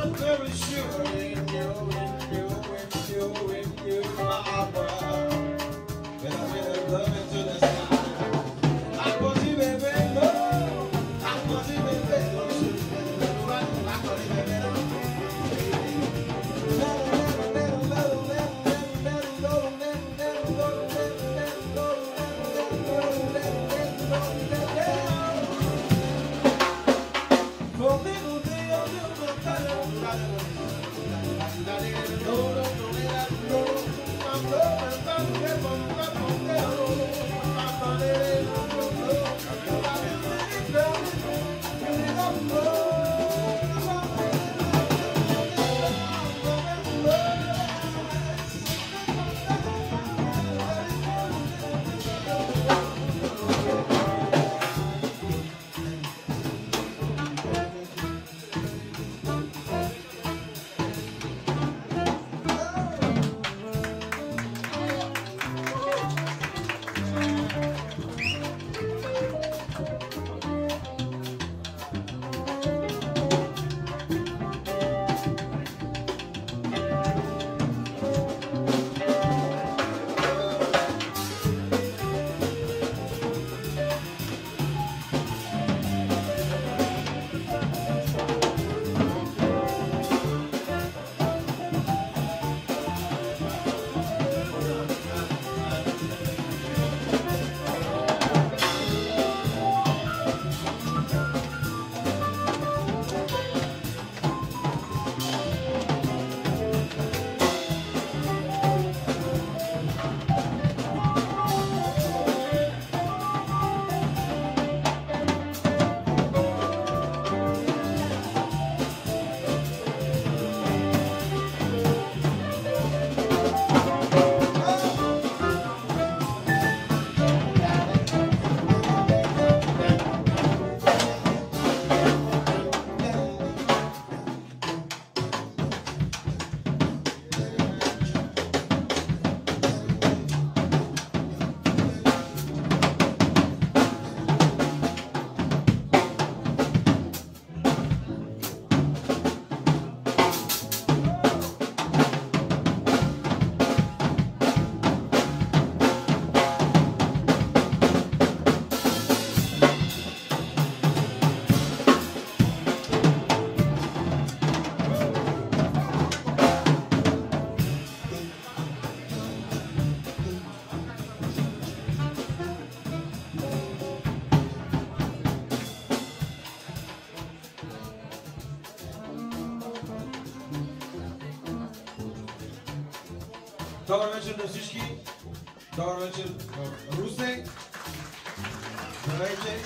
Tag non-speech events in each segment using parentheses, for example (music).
I'm very sure in you, in you, in you, in you, my brother. Вечер в Русе. Здравейте.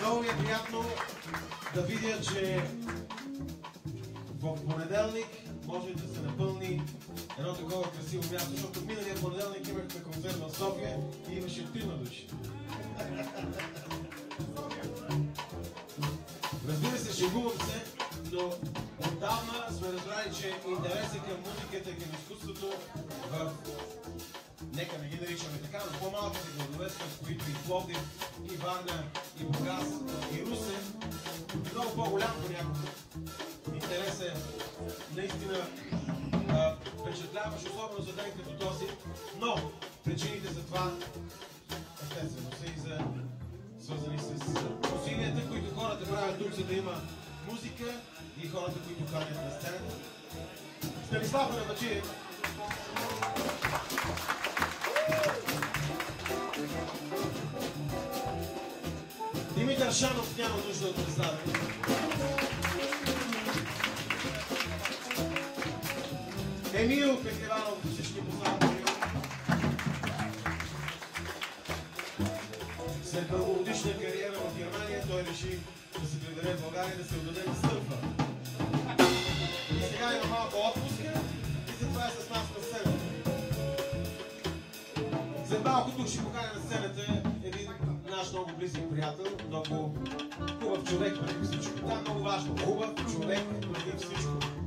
Много ми е приятно да видя, че в понеделник може да се напълни едно такова красиво място, защото миналия понеделник имахме концерт в София и имаше трима души. Разбира се, шегувам се, но отдавна сме разбрали, че интересът към музиката и към изкуството в които и Пловдив, и Варна, и Бургас, и Русе, много по-голям понякога. Интересът е наистина а, впечатляващ, особено за ден като този, но причините за това естествено са и за свързани с усилията, които хората правят тук, за да има музика и хората, които канят на сцената. Станислав Рабачиев. Димитър Шанов няма нужда от представяне. Емил Пехливанов, всички познават. След дългогодишна кариера в Германия той реши да се прибере в България да се отдаде на стърфа. И сега има малко отпуска и затова е с нас на сцената. След малко тук ще поканя на наш много близък приятел, много хубав човек преди всичко. Това е много важно. Хубав човек преди всичко.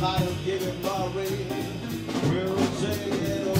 Light of giving We'll sing it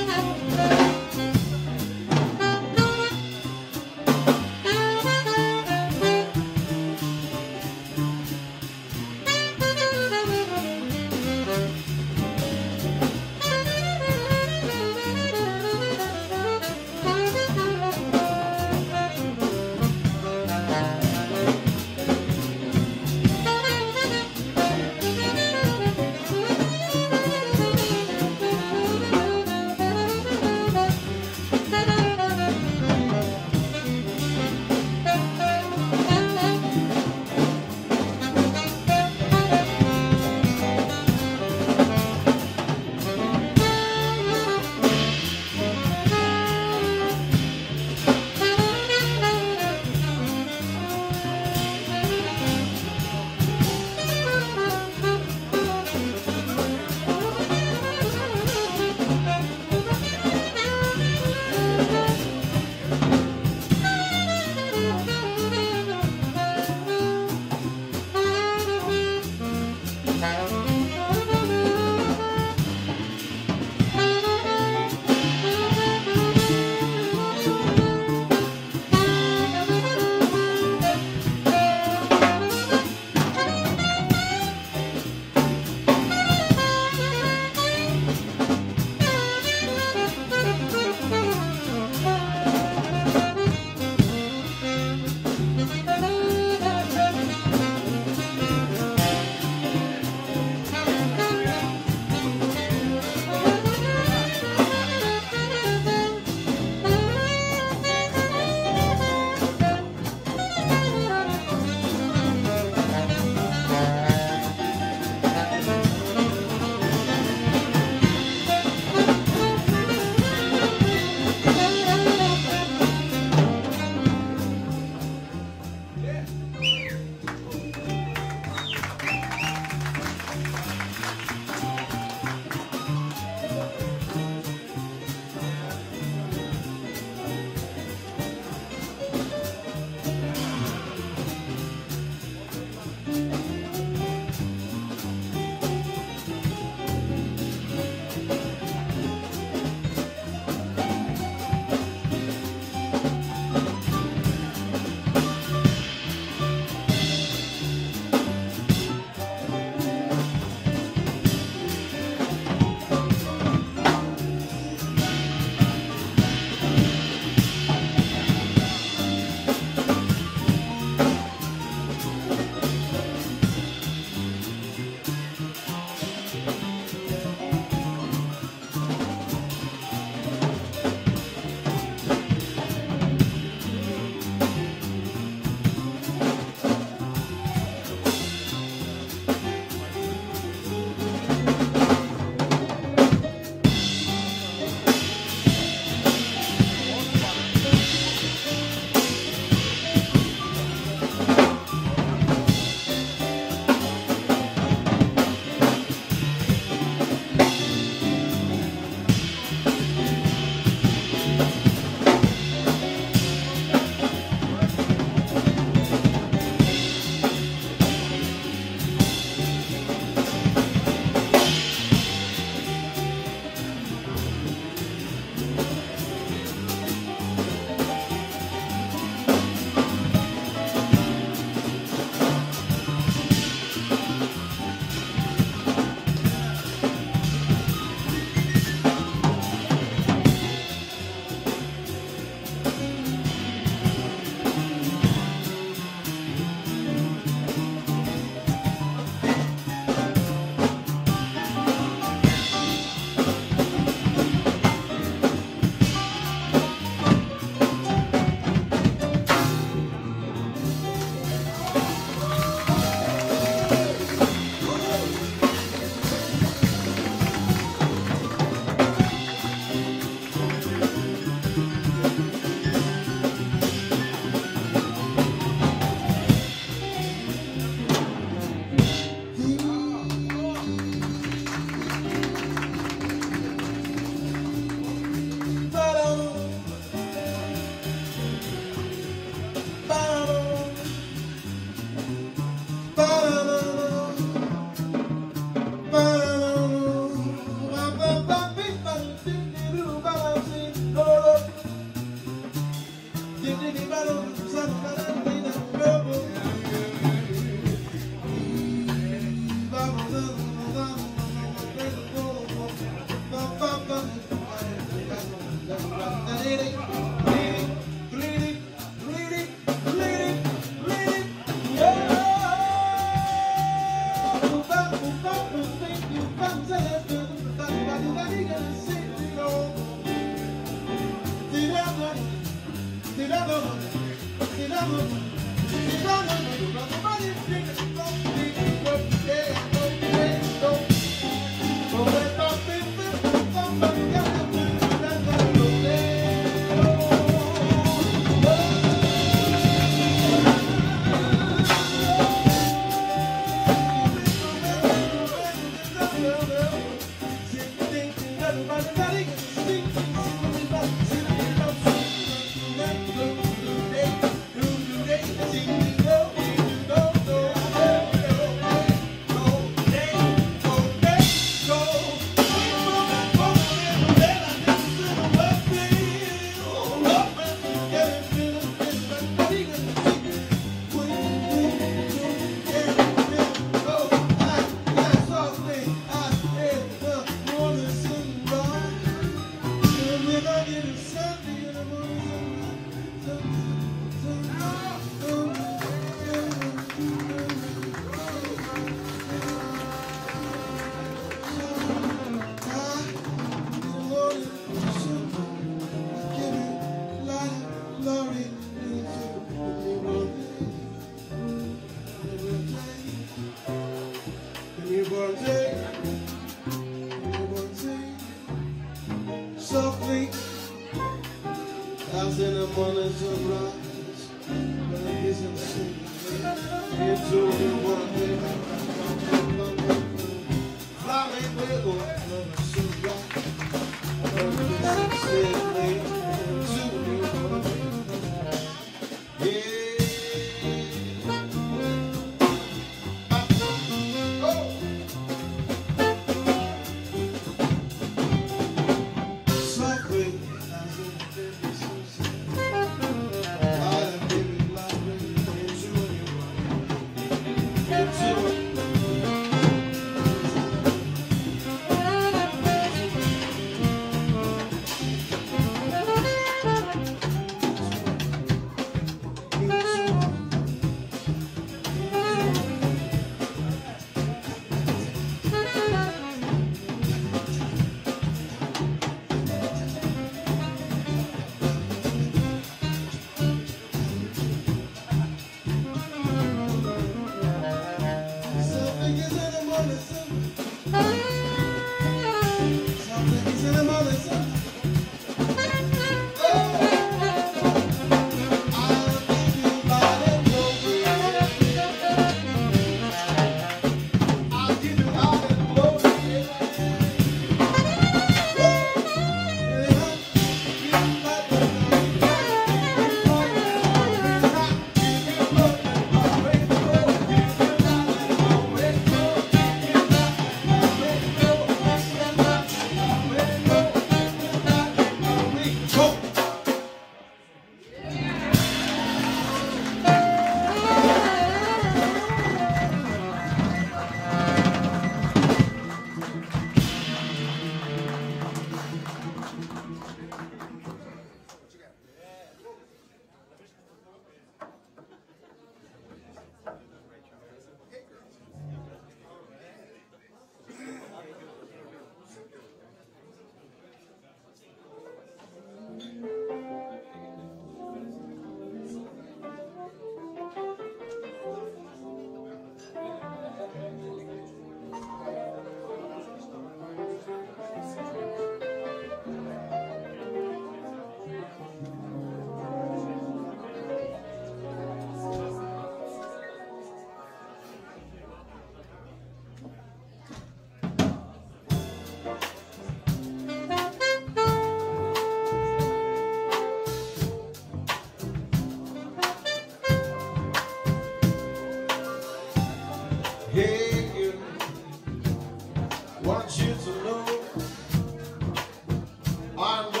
bottom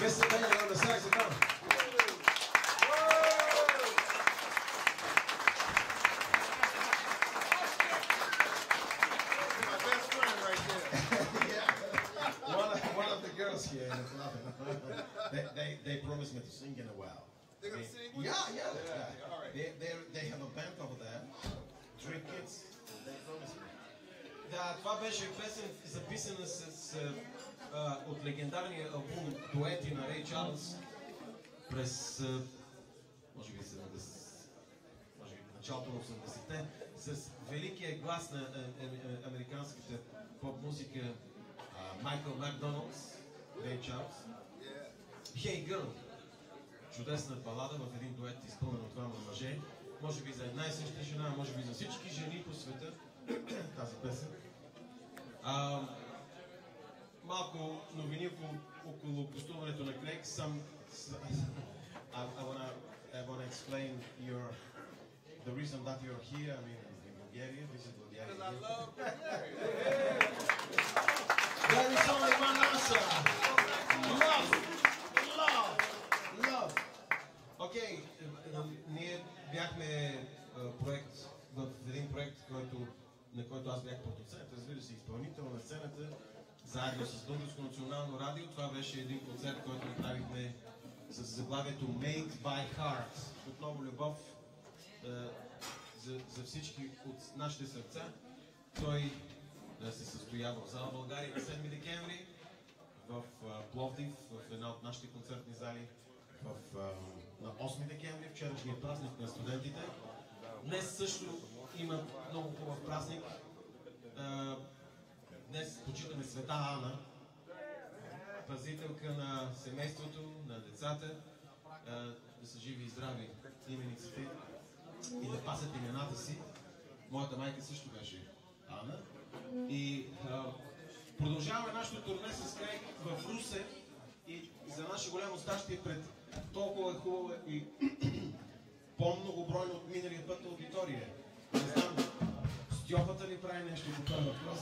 Mr. Bailey on the saxophone. girls here in the club. they, they, they promised me to sing in a while. They're going to sing? Yeah, yeah, yeah, yeah. yeah. All right. They, they, they have a band over there. Three kids. They promised me. That Fabesh is a business. It's, uh, от легендарния албум Дуети на Рей Чарлз през, може би 70, може би началото на 80-те, с великия глас на американската поп музика а, Майкъл Макдоналдс, Рей Чарлз. Hey Girl, чудесна балада в един дует, изпълнен от двама мъже. Може би за една и съща жена, може би за всички жени по света (clears throat) тази песен. А, малко новини около, гостуването на. Съм, с- (laughs) I, I wanna, I wanna explain your, the reason that you're here. I mean, in Bulgaria, this is Bulgaria. Because I love Bulgaria. There is only one answer. Love. Love. Love. Е, ние бяхме проект, в един проект, който, на който аз бях продуцент, разбира се, изпълнител на сцената, заедно с Българско национално радио. Това беше един концерт, който направихме с заглавието Made by Heart. Отново любов е, за, за всички от нашите сърца. Той да се състоя в зала България на 7 декември, в а, Пловдив, в една от нашите концертни зали, в, а, на 8 декември, вчерашния празник на студентите. Днес също има много хубав празник. Днес почитаме Света Ана, пазителка на семейството, на децата, да са живи и здрави имениците и да пасят имената си. Моята майка също беше Ана. И продължаваме нашето турне с Крейг в Русе и за наше голямо щастие пред толкова хубава и (clears throat) по-многобройно от миналия път аудитория. Не знам, Стьопата ли прави нещо по този въпрос?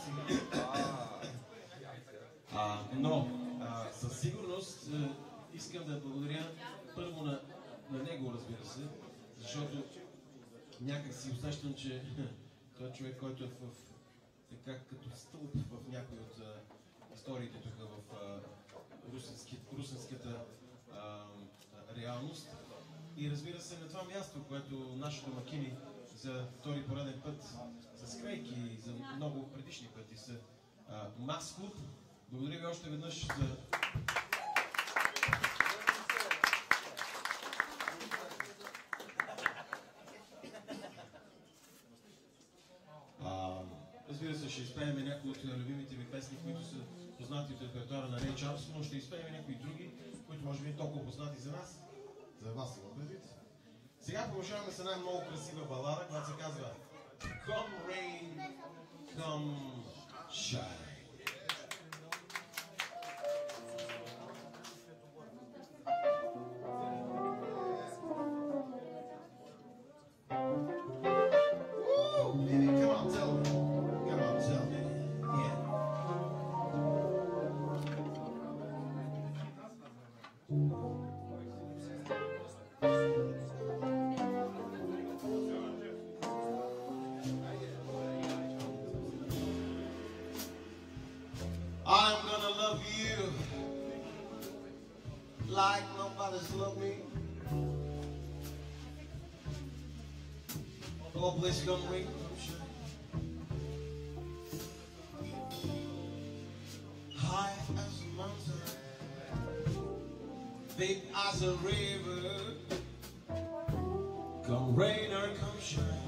А, но а, със сигурност а, искам да благодаря първо на, на него, разбира се, защото някак си усещам, че (laughs) той е човек, който е в, така като стълб в някои от а, историите тук в а, русенски, русенската а, реалност. И разбира се, на това място, което нашите домакини за втори пореден път с Крейки и за много предишни пъти са Макс Клуб. Благодаря ви още веднъж за разбира се, ще изпеем някои от любимите ми песни, които са познати от репертуара на Рей Чарлз, но ще изпеем някои други, които може би толкова познати за нас. За вас има предвид. Сега продължаваме с една много красива балада, която се казва Come Rain, Come Shine. like nobody's love me. Lord, please come ring. High as a mountain, big as a river. Come rain or come shine.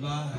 Bye.